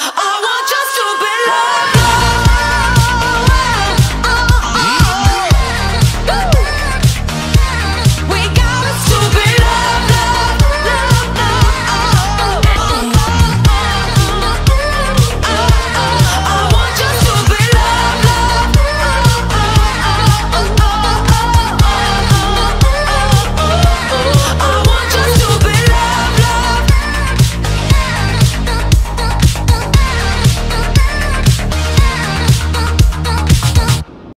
I